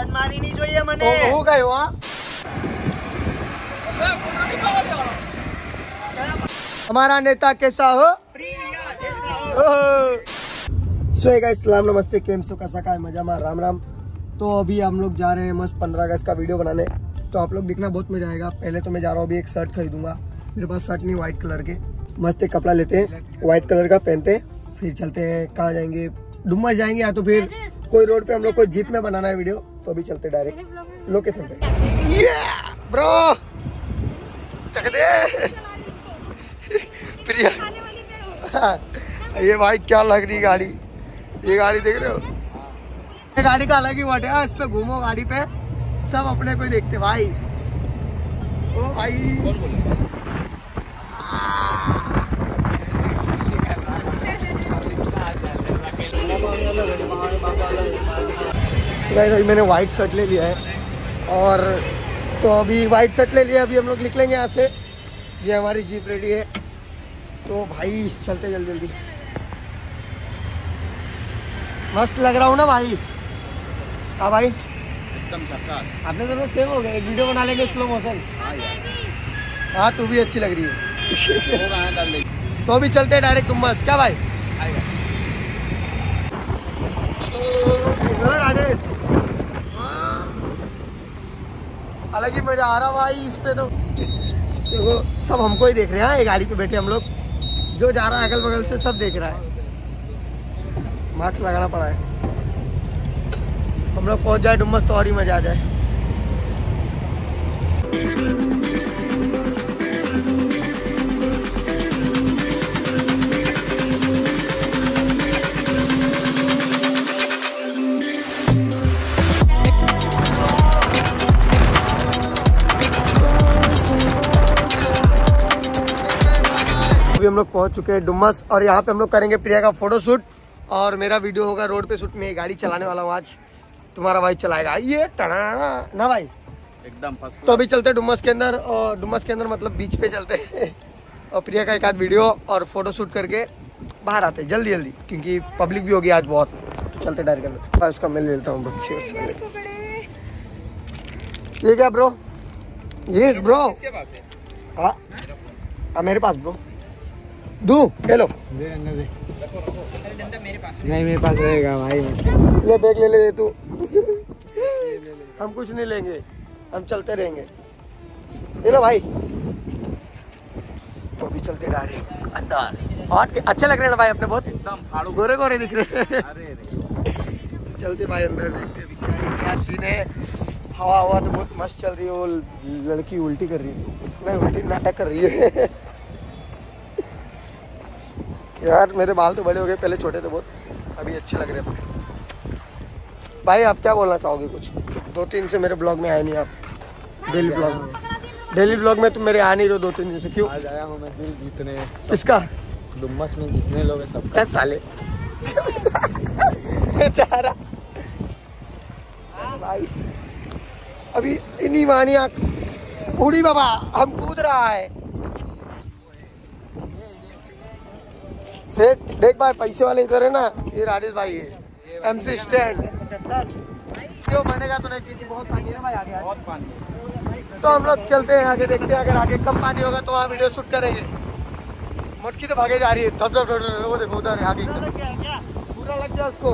મગજ મારી નહીં જોઈએ મને હું ગયો હા हमारा नेता कैसा हो सो गाइस सलाम नमस्ते केम सो कैसा का है मजा में राम राम तो अभी हम लोग जा रहे हैं मस्त पंद्रह अगस्त का वीडियो बनाने तो आप लोग देखना बहुत मजा आएगा पहले तो मैं जा रहा हूँ अभी एक शर्ट खरीदूंगा मेरे पास शर्ट नहीं व्हाइट कलर के मस्त एक कपड़ा लेते हैं व्हाइट कलर का पहनते हैं फिर चलते हैं कहाँ जाएंगे डुम्बस जाएंगे या तो फिर कोई रोड पे हम लोग को जीप में बनाना है वीडियो तो अभी चलते डायरेक्ट लोकेशन पे ब्रो चक दे प्रिया हाँ, ये भाई क्या लग रही गाड़ी ये गाड़ी देख रहे हो ये गाड़ी का अलग ही वट है इस पे घूमो गाड़ी पे सब अपने को ही देखते भाई ओ भाई गाइस अभी मैंने व्हाइट शर्ट ले लिया है। और तो अभी वाइट शर्ट ले लिया अभी हम लोग निकलेंगे यहाँ से। ये हमारी जीप रेडी है। तो भाई चलते जल्दी जल्दी मस्त लग रहा हूँ ना भाई? हाँ भाई। एकदम आपने दोनों सेम हो गए। एक वीडियो बना लेंगे स्लो मोशन हाँ हाँ तू भी अच्छी लग रही है। तो अभी चलते हैं डायरेक्ट गुंबद क्या भाई? आएगा इधर राजेश हाँ। अलग ही मज़ा आ रहा भाई इस पे तो। देखो, सब हमको ही देख रहे हैं ये गाड़ी पे बैठे हम लोग। जो जा रहा है अगल बगल से सब देख रहा है। मास्क लगाना पड़ा है। हम लोग पहुँच जाए, डुमस तो और ही मज़ा आ जाए। अभी हम लोग पहुँच चुके हैं डुम्मस और यहाँ पे हम लोग करेंगे प्रिया का फ़ोटो शूट और मेरा वीडियो होगा रोड पे शूट में गाड़ी चलाने वाला हूँ आज। तुम्हारा भाई चलाएगा। ये टना ना भाई? एकदम फ़र्स्ट तो अभी चलते हैं डुम्मस के अंदर और डुम्मस के अंदर मतलब बीच पे चलते हैं। और प्रिया का एक आध वीडियो और फ़ोटो शूट करके बाहर आते हैं जल्दी जल्दी क्योंकि पब्लिक भी होगी आज बहुत। तो चलते डायरेक्ट अंदर उसका मिल लेता हूँ बच्चे ये क्या ब्रो ये ब्रो हाँ? मेरे पास ब्रो दू ले। लो नहीं मेरे पास रहेगा भाई। ये बैग ले ले तू। हम कुछ नहीं लेंगे हम चलते रहेंगे। ले लो भाई। तो अभी चलते डायरेक्ट अंदर और अच्छे लग रहे हैं भाई अपने बहुत? एकदम गोरे गोरे दिख रहे हैं। चलते भाई अंदर। देखते क्या क्या सीन है? हवा हवा तो बहुत मस्त चल रही है वो लड़की उल्टी कर रही है। नहीं उल्टी नाटक कर रही है। यार मेरे बाल तो बड़े हो गए पहले छोटे थे बहुत। अभी अच्छे लग रहे हैं भाई आप क्या बोलना चाहोगे कुछ? दो तीन से मेरे ब्लॉग में आए नहीं आप। डेली ब्लॉग में। डेली ब्लॉग में तुम मेरे आ नहीं रहे दो तीन दिन से। क्यों? आज आया हूँ मैं दिल जीतने। इसका डुम्बस में जितने लोग हैं सब साले। बेचारा भाई अभी इन्हीं मानिया उड़ी बाबा हम कूद रहा है। सेठ देख भाई पैसे वाले इधर है ना ये राजेश भाई है एमसी स्टैंड क्यों बनेगा तो नहीं क्योंकि बहुत पानी है भाई आगे। बहुत पानी तो हम लोग चलते हैं आगे देखते हैं अगर आगे कम पानी होगा तो वहाँ वीडियो शूट करेंगे। मटकी तो भागे जा रही है। धप धप धप धप, वो देखो उधर है आगे। पूरा लग गया उसको।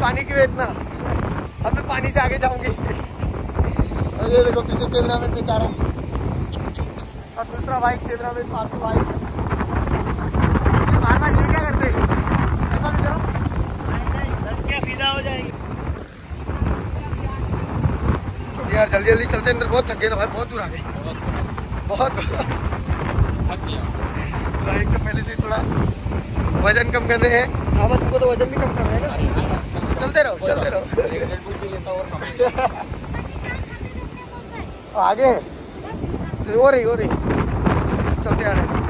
पानी क्यों इतना अब मैं पानी से आगे जाऊँगी। ये देखो पीछे कैमरा मैन बेचारा। और दूसरा बाइक कैमरा मैन फालतू भाई बार क्या करते। ऐसा करो। हो जाएगी तो यार, जल्दी जल्दी चलते अंदर बहुत थक गए ना भाई, बहुत दूर आ बहुत थक गया तो पहले से थोड़ा वज़न कम करने हैं। हाँ तुमको तो वज़न भी कम करना है ना। चलते रहो चलते रहो। आगे तो हो रही हो। रही चलते आ रहे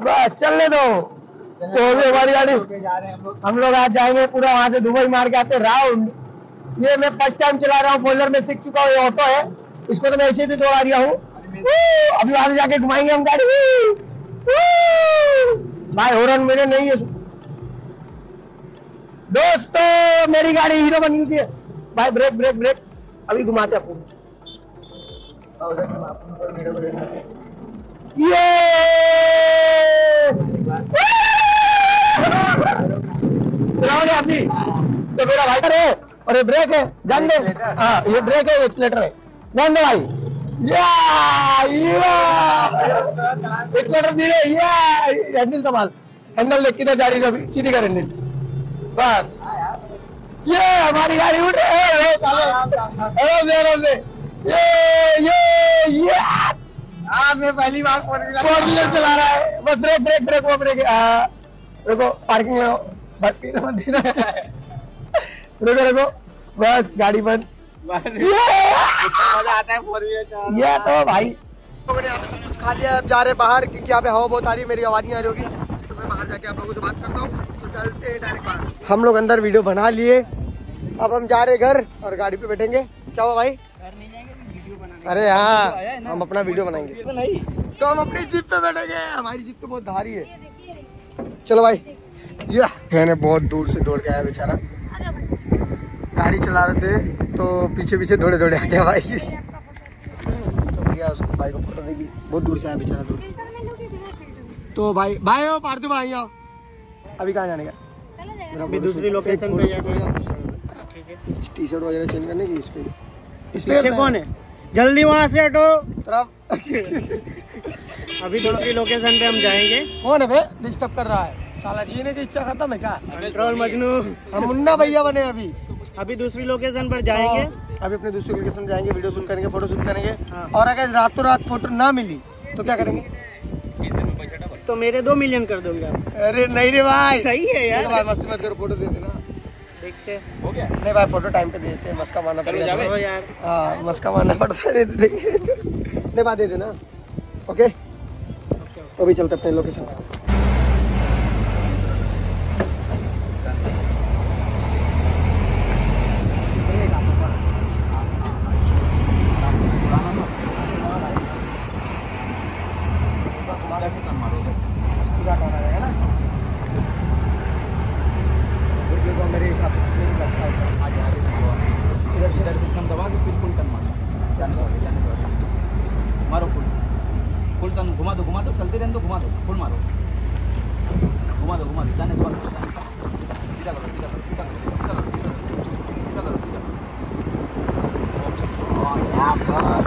अब चलने दो। तो अभी हमारी गाड़ी हम लोग आज जाएँगे पूरा वहाँ से दुबई मार के आते राउंड। ये मैं फ़र्स्ट टाइम चला रहा हूँ फोल्डर में सीख चुका हूँ, ये ऑटो है। इसको तो मैं ऐसे से दौड़ा दिया हूँ। अभी वहाँ जाके घुमाएँगे हम गाड़ी। भाई हॉर्न मेरे नहीं है। दोस्तों, मेरी गाड़ी हीरो बन गई है। भाई ब्रेक ब्रेक ब्रेक अभी घुमाते आपको ये तो मेरा भाई है और ये ब्रेक है जान दो हाँ ये ब्रेक है एक्सीलेटर है जान दो भाई या या एक्सीलेटर धीरे या हैंडल संभाल हैंडल देख किधर जा रही है सीधी कर हैंडल बस ये हमारी गाड़ी उठ रही है ये ये ये हाँ मैं पहली बार फोर व्हीलर चला रहा है। बस ब्रेक ब्रेक ब्रेक वो ब्रेक रुको पार्किंग में हो मत रुको रुको। बस गाड़ी बंद। ये! मज़ा आता है फोर व्हीलर ये तो भाई। लोगों ने यहाँ पे सब कुछ खा लिया अब जा रहे बाहर क्योंकि यहाँ पे हवा बहुत आ रही है मेरी आवाज़ नहीं आ रही होगी। तो मैं बाहर जाके आप लोगों से बात करता हूँ। तो चलते हैं डायरेक्ट बाहर। हम लोग अंदर वीडियो बना लिए। अब हम जा रहे घर और गाड़ी पे बैठेंगे। क्या हुआ भाई? अरे हाँ हम अपना वीडियो बनाएँगे। तो तो हम अपनी जीप पे बैठेंगे। हमारी जीप तो बहुत भारी है। चलो भाई या। मैंने बहुत दूर से दौड़ के आया बेचारा। गाड़ी चला रहे थे तो पीछे पीछे दौड़े दौड़े आ गया भाई। तो भैया उसको भाई को फ़ोटो देगी। बहुत दूर से आया बेचारा दूर तो भाई भाई हो पार्थो भाई आओ। अभी कहाँ जाने का? दूसरी एक पे गया, टी शर्ट वगैरह चेंज करने की इस पे? इस पे कौन है? जल्दी वहाँ से हटो। तरफ़। अभी दूसरी लोकेशन पे हम जाएँगे। कौन है बे डिस्टर्ब कर रहा है। साला जीने की इच्छा खत्म है क्या? कंट्रोल मजनू। हम मुन्ना भैया बने अभी। अभी दूसरी लोकेशन पर जाएँगे। अभी अपने दूसरी लोकेशन जाएँगे वीडियो शूट करेंगे फ़ोटो शूट करेंगे। हाँ। और अगर रातों रात फ़ोटो ना मिली तो क्या करेंगे? तो मेरे दो मिलियन कर दोगे आप। अरे नहीं रे भाई। सही है यार। भाई मस्ती मत करो फ़ोटो दे देना। देखते हैं। गया? नहीं भाई फ़ोटो टाइम पे दे देते हैं। मस्का मारना पड़ता पड़ेगा यार। हाँ मस्का मारना पड़ता है दे देंगे नहीं बात दे देना। ओके तो अभी चलते अपने लोकेशन मेरे हिसाब से लगता है इधर इधर एकदम दबा के फिर फुल टर्न मारो जाने दो जाने दो मारो फुल फुल टर्न घुमा दो घुमा दो चलते रहने दो घुमा दो फुल मारो घुमा दो घुमा दो जाने दो जाने दो। सीधा करो सीधा करो सीधा करो सीधा करो सीधा करो सीधा करो अंदर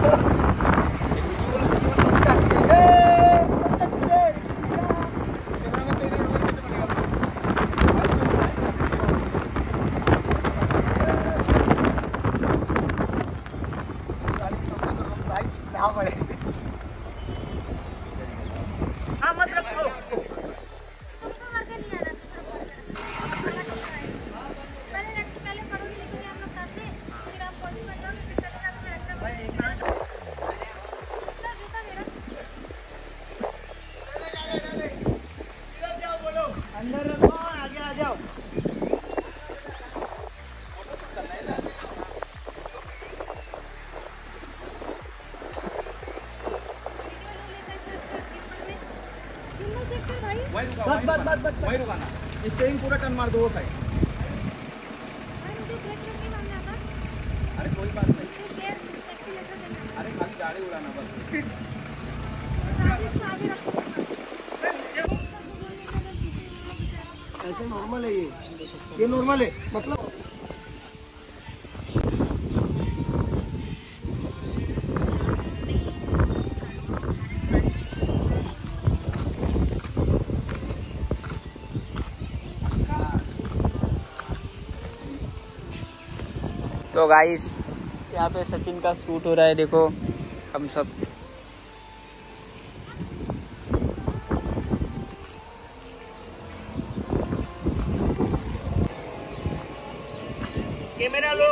वहीं पूरा टन मार दो, वो साइड अरे कोई बात नहीं। अरे उड़ाना ऐसे नॉर्मल है ये। ये नॉर्मल है। मतलब तो गाइस यहाँ पे सचिन का शूट हो रहा है देखो। हम सब। कैमरा लो।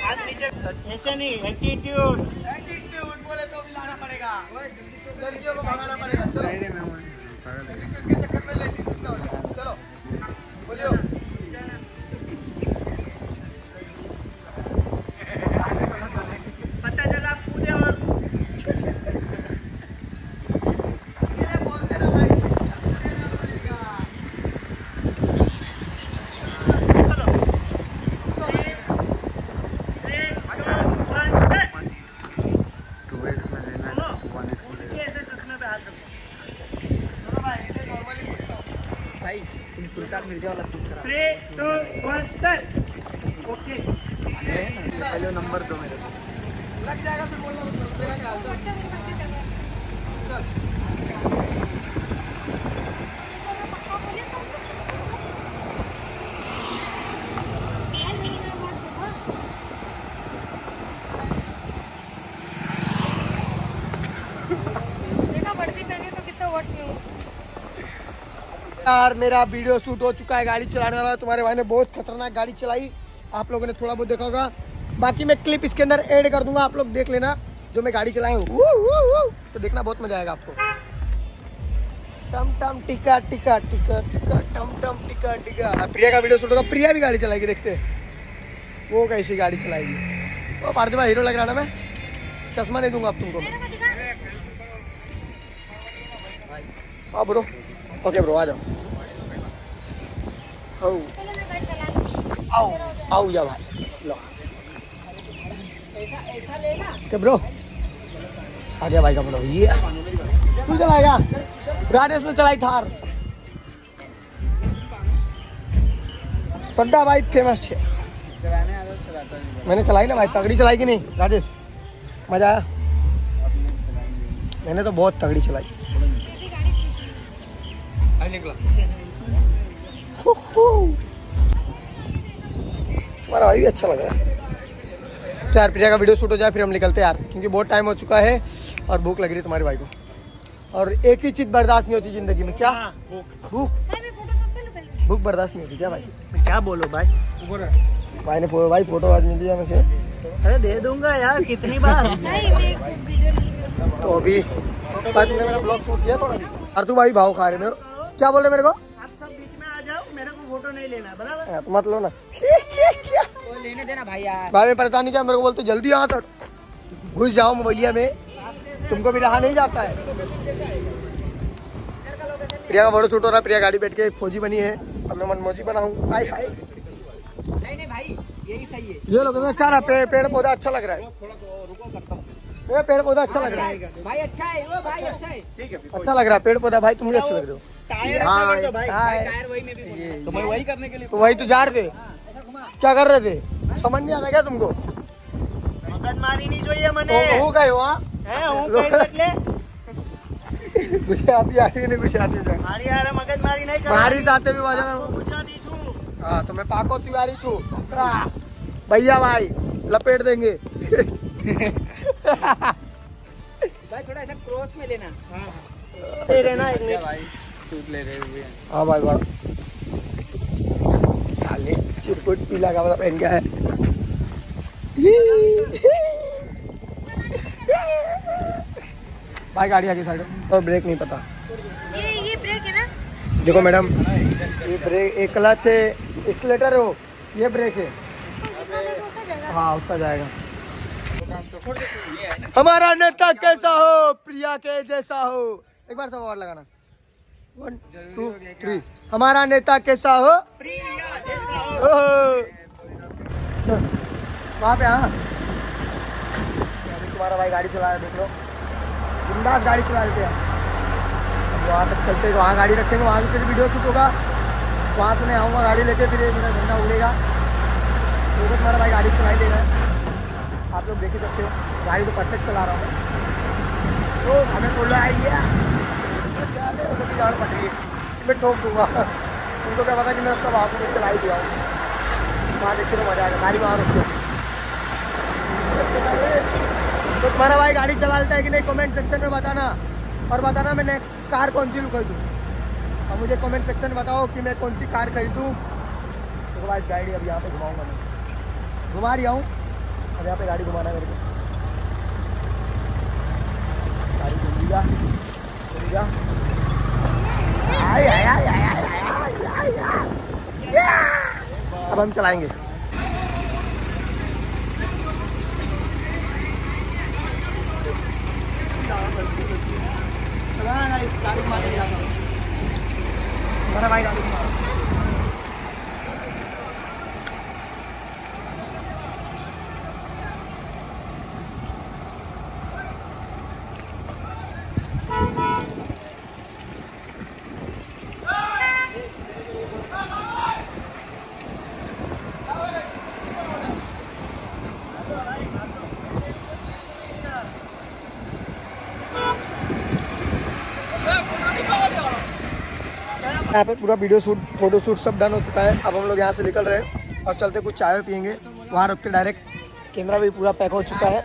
हाथ नीचे ऐसे नहीं एटीट्यूड बोले तो भी लाना पड़ेगा। लड़कियों को भगाना पड़ेगा। 睡觉了。यार मेरा वीडियो शूट हो चुका है गाड़ी चलाने वाला। तुम्हारे भाई ने बहुत खतरनाक गाड़ी चलाई। आप लोगों ने थोड़ा बहुत देखा होगा। बाकी मैं क्लिप इसके अंदर ऐड कर दूँगा आप लोग देख लेना जो मैं गाड़ी हूँ। वू। तो देखना बहुत मज़ा आएगा आपको। टम टम टिका टिका टिका टिका टम टम टिका टिका। हाँ, प्रिया का वीडियो शूट होगा। प्रिया भी गाड़ी चलाएगी देखते वो कैसी गाड़ी चलाएगी। वो पार्थिवा हीरो लग रहा ना मैं? चश्मा नहीं दूँगा अब तुमको मैं। हाँ ब्रो ओके ब्रो आ जाओ आओ आओ जा भाई लो क्या ब्रो आ गया भाई का ब्रो ये तू चलाएगा राजेश ने चलाई थार सड्डा भाई फ़ेमस है मैंने चलाई ना भाई, तगड़ी चलाई कि नहीं? राजेश, मज़ा आया। मैंने तो बहुत तगड़ी चलाई। निकला। तुम्हारा भाई भी अच्छा लग रहा है। तो यार प्रिया का वीडियो शूट हो जाए फिर हम निकलते हैं यार क्योंकि बहुत टाइम हो चुका है और भूख लग रही है तुम्हारे भाई को। और एक ही चीज़ बर्दाश्त नहीं होती ज़िंदगी में क्या? हाँ, भूख। भूख। बर्दाश्त नहीं होती क्या भाई? क्या बोलो भाई? भाई ने फो- भाई फ़ोटो आज मिल दिया मुझे अरे दे दूँगा यार कितनी बार? तो अभी मेरा ब्लॉग शूट किया थोड़ा। और तू भाई भाव खा रहे मेरे। क्या बोल रहे मेरे को? आप सब बीच में आ जाओ मेरे को फ़ोटो नहीं लेना बराबर? हाँ, तो मत लो ना। क्या तो लेने देना भाई यार। भाई मैं परेशान नहीं किया मेरे को बोलते जल्दी आ तक घुस जाओ मोबाइलिया में। तुमको भी रहा नहीं जाता है। प्रिया का बड़ो छूट हो रहा है प्रिया गाड़ी बैठ के फौजी बनी है। अब मैं मनमोजी बनाऊँ। हाय हाय। नहीं नहीं भाई यही सही है। ये लोग अच्छा रहा पेड़ पेड़ पौधा अच्छा लग रहा है। ये पेड़ पौधा अच्छा लग रहा है। भाई अच्छा है वो भाई अच्छा है ठीक है। अच्छा लग रहा है पेड़ पौधा। भाई तुम भी अच्छे लग रहे हो। टायर हाँ, ऐसा कर दो भाई टायर। टायर वही में भी तो मैं वही करने के लिए तो वही तो जा रहे थे क्या कर रहे थे समझ नहीं आता क्या तुमको મગજમારી નહીં જોઈએ મને हो गए हो हाँ હે હું કઈ એટલે मुझे आती आती नहीं मुझे आती नहीं મારી હારે મગજમારી નહીં મારી સાથે भी वजन ગુજરાતી છું हाँ तो मैं पाको तिवारी छू हाँ, भैया भाई लपेट देंगे भाई थोड़ा ऐसा क्रॉस में लेना એ રહેના એક મિનિટ भाई शूट ले रहे हुए हाँ। भाई भाई। साले चिरकुट पीला कपड़ा पहन गया है भाई गाड़ी आगे साइड। और ब्रेक नहीं पता। ये ये ब्रेक है ना? देखो मैडम ये ब्रेक एक क्लच है एक्सीलेटर है वो ये ब्रेक है। हाँ उसका जाएगा। हमारा नेता कैसा हो प्रिया के जैसा हो। एक बार सब और लगाना। वन टू थ्री हमारा नेता कैसा हो? वहाँ पे हाँ। अभी तुम्हारा भाई गाड़ी चला रहा है देख लो। बिंदास गाड़ी चला लेते हैं वहाँ तक चलते हैं वहाँ गाड़ी रखेंगे वहाँ से फिर वीडियो शूट होगा। वहाँ से मैं आऊँगा गाड़ी लेके फिर मेरा झंडा उड़ेगा। तो तुम्हारा भाई गाड़ी चलाई देगा आप लोग देख ही सकते हो गाड़ी तो परफेक्ट चला रहा हूँ। तो हमें बोल रहा है जान मैं ठोक दूँगा। उनको क्या पता कि मैं उसका वहाँ पर चला ही दिया वहाँ देखते तो मज़ा आएगा गाड़ी वहाँ रुक तो तुम्हारा भाई गाड़ी चला लेता है कि नहीं कमेंट सेक्शन में बताना। और बताना मैं नेक्स्ट कार कौन सी खरीदूँ। और मुझे कमेंट सेक्शन बताओ कि मैं कौन सी कार खरीदूँ। तो भाई गाड़ी अब यहाँ पे घुमाऊँगा मैं। घुमा रही हूँ अब यहाँ पे गाड़ी घुमाना मेरे को। गाड़ी घूम go. अब हम चलाएँगे हमारा भाई यहाँ पे पूरा वीडियो शूट फ़ोटो शूट सब डन हो चुका है। अब हम लोग यहाँ से निकल रहे हैं और चलते कुछ चाय पियेंगे। वहाँ रुक के डायरेक्ट कैमरा भी पूरा पैक हो चुका है।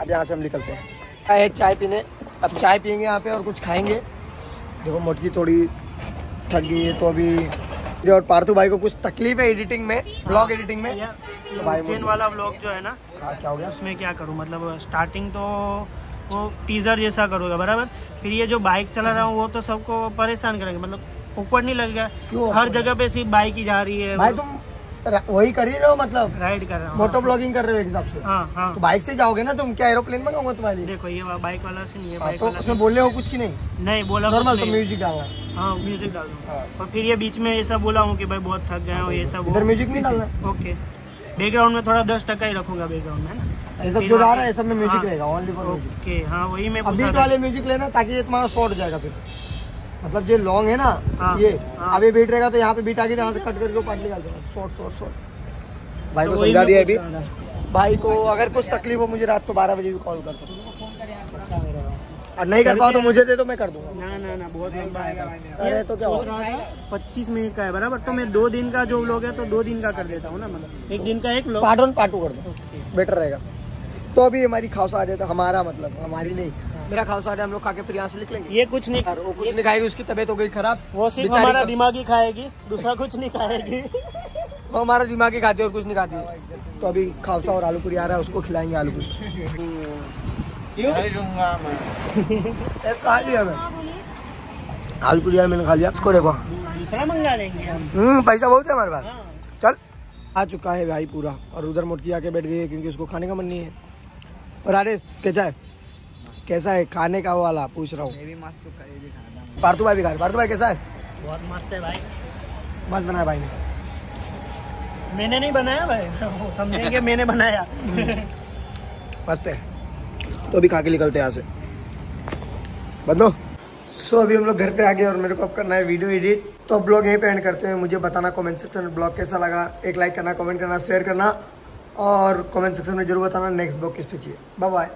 अब यहाँ से हम निकलते हैं। आए चाय पीने। अब चाय पियेंगे यहाँ पे और कुछ खाएँगे। देखो मोटकी थोड़ी थक गई है तो अभी और पार्थू भाई को कुछ तकलीफ़ है एडिटिंग में ब्लॉग एडिटिंग में। तो भाई उज्जैन वाला ब्लॉग जो है ना हाँ, क्या हो गया? उसमें क्या करूँ? मतलब स्टार्टिंग तो वो टीजर जैसा करूँगा बराबर? फिर ये जो बाइक चला रहा हूँ वो तो सबको परेशान करेंगे। मतलब ऊपर नहीं लग गया। हर जगह पे सिर्फ़ बाइक ही जा रही है। भाई तुम वही कर ही रहे हो मतलब? राइड कर रहा हूँ। मोटो ब्लॉगिंग कर रहे हो एक हिसाब से? हाँ हाँ। तो बाइक से जाओगे ना तुम? क्या एरोप्लेन मंगाऊँगा तुम्हारे लिए? देखो ये बाइक वाला से नहीं है बाइक तो वाला उसमें बोल हो कुछ की नहीं? नहीं बोला नॉर्मल तो म्यूज़िक डालना है। म्यूज़िक डाल दूँ हाँ। और फिर ये बीच में ऐसा बोला हूँ कि भाई बहुत थक गए हो ये सब म्यूज़िक नहीं डालना। ओके। बैकग्राउंड में थोड़ा दस टका ही रखूँगा बैकग्राउंड में ना? ये सब जो रहा है सब में म्यूज़िक रहेगा ओनली फॉर ओके हाँ वही मैं था। वाले म्यूज़िक लेना ताकि ये तुम्हारा शॉर्ट हो जाएगा फिर। मतलब जो लॉन्ग है ना हाँ, ये हाँ। अभी बीट रहेगा तो यहाँ पे बीट आगे यहाँ से कट करके पार्ट निकाल देना शॉर्ट शॉर्ट शॉर्ट भाई तो को समझा दिया अभी? भाई को अगर कुछ तकलीफ़ हो मुझे रात को बारह बजे भी कॉल कर सकते और नहीं कर पाओ तो मुझे दे तो मैं कर दूँगा। ना ना ना बहुत लंबा है। अरे तो क्या पच्चीस मिनट का है बराबर? तो मैं दो दिन का जो व्लॉग है तो दो दिन का कर देता हूँ ना मतलब। एक दिन का एक vlog part one part two कर दो। बेटर रहेगा। तो अभी हमारी खाउसा आ जाए तो हमारा मतलब हमारी नहीं। मेरा खाउसा आ जाए हम लोग खा के फिर यहाँ से निकलेंगे। ये कुछ नहीं और वो कुछ नहीं खाएगी उसकी तबीयत हो गई खराब। वो सिर्फ़ हमारा दिमाग ही खाएगी दूसरा कुछ नहीं खाएगी। वो हमारा दिमाग ही खाती है और कुछ नहीं खाती है। तो अभी खाउसा और आलू पूरी आ रहा है उसको खिलाएँगे आलू पूरी खा लिया मैं। आलू पूरी मैंने खा लिया। इसको देखो। दूसरा मंगा लेंगे हम। हम्म पैसा बहुत है हमारे पास। हाँ। चल। आ चुका है भाई पूरा और उधर मुटकी आके बैठ गई है क्योंकि उसको खाने का मन नहीं है। और अरे कैसा है? कैसा है खाने का वाला? पूछ रहा हूँ। पार्थू भाई भी खा रहे। पार्थू भाई कैसा है? बहुत मस्त है भाई। मस्त बनाया भाई ने। मैंने नहीं बनाया भाई। समझेंगे मैंने बनाया। मस्त है। तो अभी खा के निकलते यहाँ से। बंदो सो अभी हम लोग घर पे आ गए और मेरे को अब करना है वीडियो एडिट तो अब ब्लॉग यहीं पे एंड करते हैं। मुझे बताना कमेंट सेक्शन में ब्लॉग कैसा लगा। एक लाइक करना कमेंट करना शेयर करना। और कमेंट सेक्शन में ज़रूर बताना नेक्स्ट ब्लॉग किस पे चाहिए। Bye bye